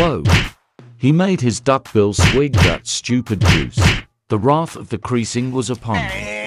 Whoa! He made his duckbill swig that stupid juice. The wrath of the creasing was upon him.